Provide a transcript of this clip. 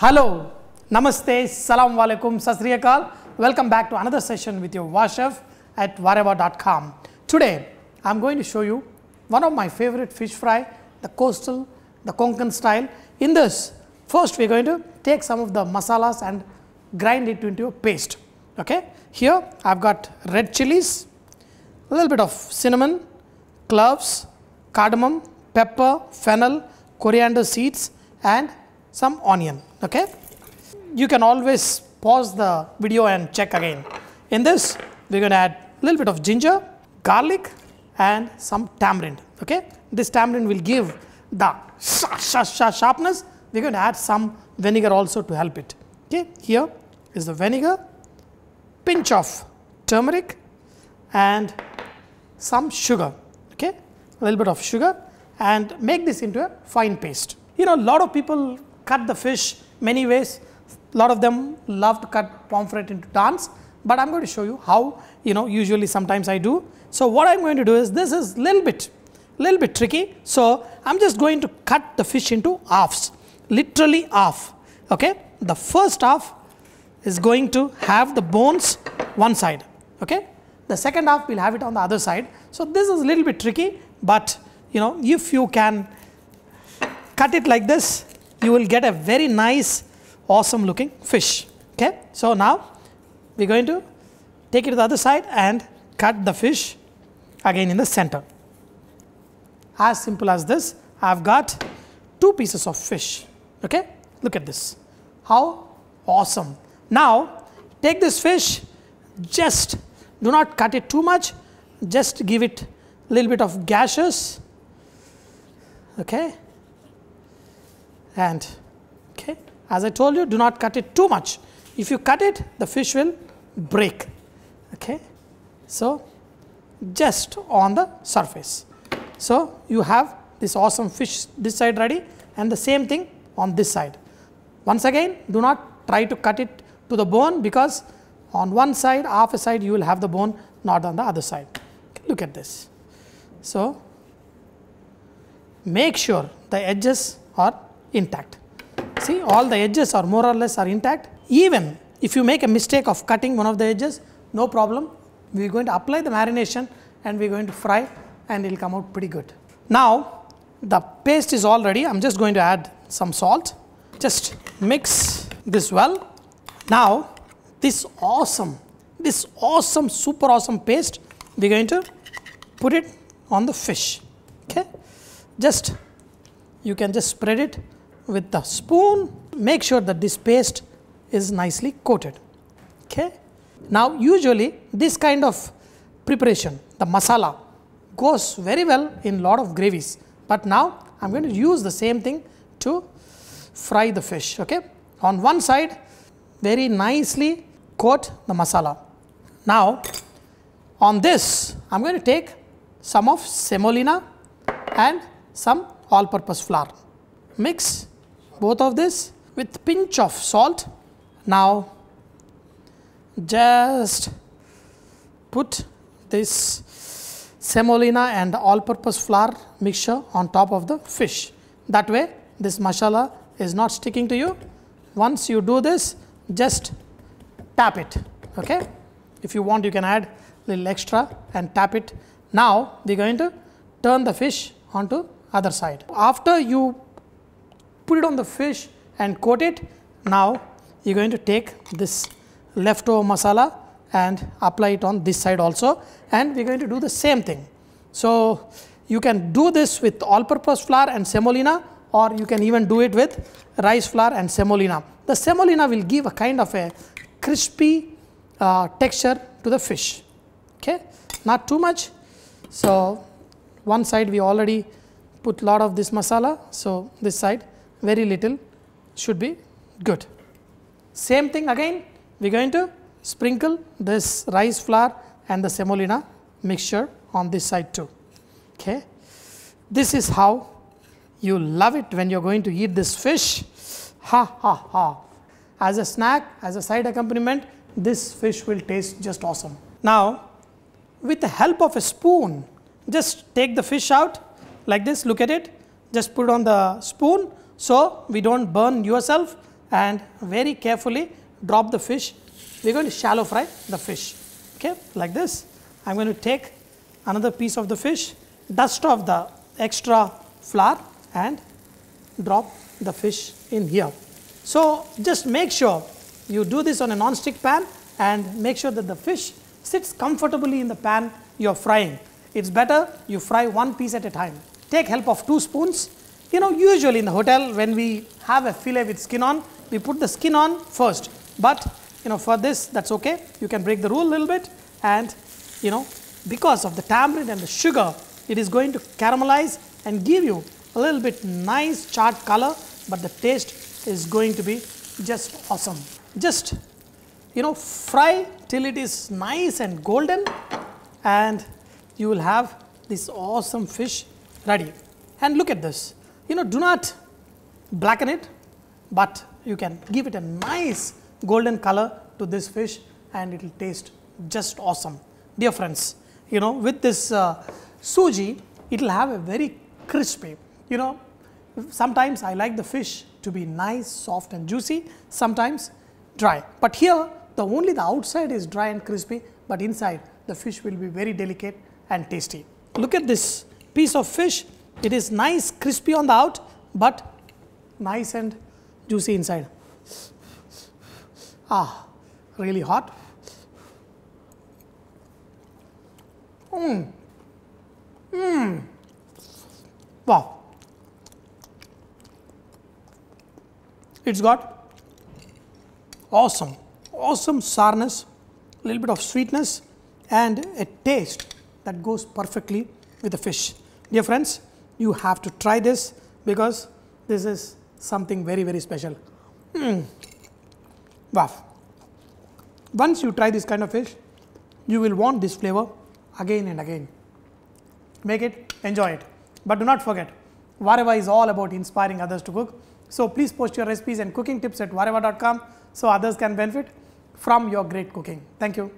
Hello, Namaste, Salam Walaikum, Sasriyakal. Welcome back to another session with your Vahchef at Vahrehvah.com. Today, I'm going to show you one of my favorite fish fry, the coastal, the Konkan style. In this, first we're going to take some of the masalas and grind it into a paste. Okay, here I've got red chilies, a little bit of cinnamon, cloves, cardamom, pepper, fennel, coriander seeds, and some onion. Okay, you can always pause the video and check again. In this, we're going to add a little bit of ginger, garlic, and some tamarind. Okay, this tamarind will give the sharpness. We're going to add some vinegar also to help it. Okay, here is the vinegar, pinch of turmeric, and some sugar. Okay, a little bit of sugar, and make this into a fine paste. You know, a lot of people cut the fish many ways. A lot of them love to cut pomfret into dance, but I'm going to show you how, you know, usually sometimes I do. So what I'm going to do is, this is little bit, little bit tricky. So I'm just going to cut the fish into halves, literally half, okay. The first half is going to have the bones one side, okay. The second half will have it on the other side. So this is a little bit tricky, but you know, if you can cut it like this, you will get a very nice, awesome looking fish. Okay. So now we're going to take it to the other side and cut the fish again in the center. As simple as this, I've got two pieces of fish. Okay. Look at this. How awesome. Now take this fish, just do not cut it too much, just give it a little bit of gashes. Okay and okay as I told you do not cut it too much. If you cut it the fish will break okay? So just on the surface. So you have this awesome fish this side ready and the same thing on this side. Once again do not try to cut it to the bone because on one side half a side you will have the bone not on the other side. Look at this. So make sure the edges are intact. See all the edges are more or less are intact. Even if you make a mistake of cutting one of the edges, no problem. We are going to apply the marination and we are going to fry and it will come out pretty good. Now the paste is all ready. I am just going to add some salt. Just mix this well. Now this awesome, this awesome, super awesome paste, we are going to put it on the fish. Okay. Just you can just spread it with the spoon, make sure that this paste is nicely coated. Okay. Now, usually this kind of preparation, the masala goes very well in lot of gravies, but now I am going to use the same thing to fry the fish. Okay. On one side, very nicely coat the masala. Now, on this, I am going to take some of semolina and some all purpose flour. Mix both of this with pinch of salt. Now just put this semolina and all purpose flour mixture on top of the fish. That way this masala is not sticking to you. Once you do this just tap it okay. If you want you can add little extra and tap it. Now we are going to turn the fish onto other side. After you put it on the fish and coat it. Now, you are going to take this leftover masala and apply it on this side also and we are going to do the same thing. So, you can do this with all purpose flour and semolina or you can even do it with rice flour and semolina. The semolina will give a kind of a crispy uh, texture to the fish, okay? not too much. So, one side we already put lot of this masala, so this side very little should be good. Same thing again we are going to sprinkle this rice flour and the semolina mixture on this side too. Okay. This is how you love it when you are going to eat this fish. Ha ha ha. As a snack, as a side accompaniment, this fish will taste just awesome. Now, with the help of a spoon, just take the fish out like this, look at it, just put it on the spoon so we don't burn yourself and very carefully drop the fish. We are going to shallow fry the fish. Okay, like this. I am going to take another piece of the fish, dust off the extra flour and drop the fish in here. So, just make sure you do this on a non-stick pan and make sure that the fish sits comfortably in the pan you are frying. It is better you fry one piece at a time. Take help of two spoons. You know, usually in the hotel when we have a fillet with skin on, we put the skin on first. But, you know, for this, that's okay. You can break the rule a little bit and, you know, because of the tamarind and the sugar, it is going to caramelize and give you a little bit nice charred color, but the taste is going to be just awesome. Just, you know, fry till it is nice and golden and you will have this awesome fish ready. And look at this, you know, do not blacken it, but you can give it a nice golden color to this fish and it will taste just awesome. Dear friends, you know, with this uh, suji, it will have a very crispy, you know, sometimes I like the fish to be nice, soft and juicy, sometimes dry. But here, the only the outside is dry and crispy, but inside the fish will be very delicate and tasty. Look at this piece of fish. It is nice, crispy on the out, but nice and juicy inside. Ah, really hot. Mmm. Mmm. Wow. It's got awesome, awesome sourness, a little bit of sweetness and a taste that goes perfectly with the fish. Dear friends, you have to try this because this is something very, very special. Mm. Wow. Once you try this kind of fish, you will want this flavor again and again. Make it, enjoy it. But do not forget, Vahrehvah is all about inspiring others to cook. So please post your recipes and cooking tips at vahrehvah.com so others can benefit from your great cooking. Thank you.